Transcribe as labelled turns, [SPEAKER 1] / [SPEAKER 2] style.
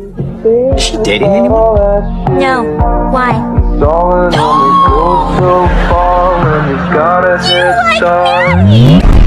[SPEAKER 1] Is she dating anyone?
[SPEAKER 2] No. Why?
[SPEAKER 3] Do you like me?